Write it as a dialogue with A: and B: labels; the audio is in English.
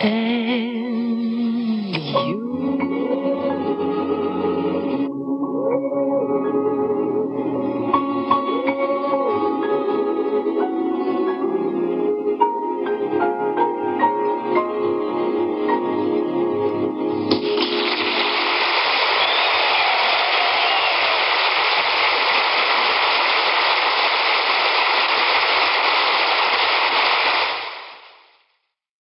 A: and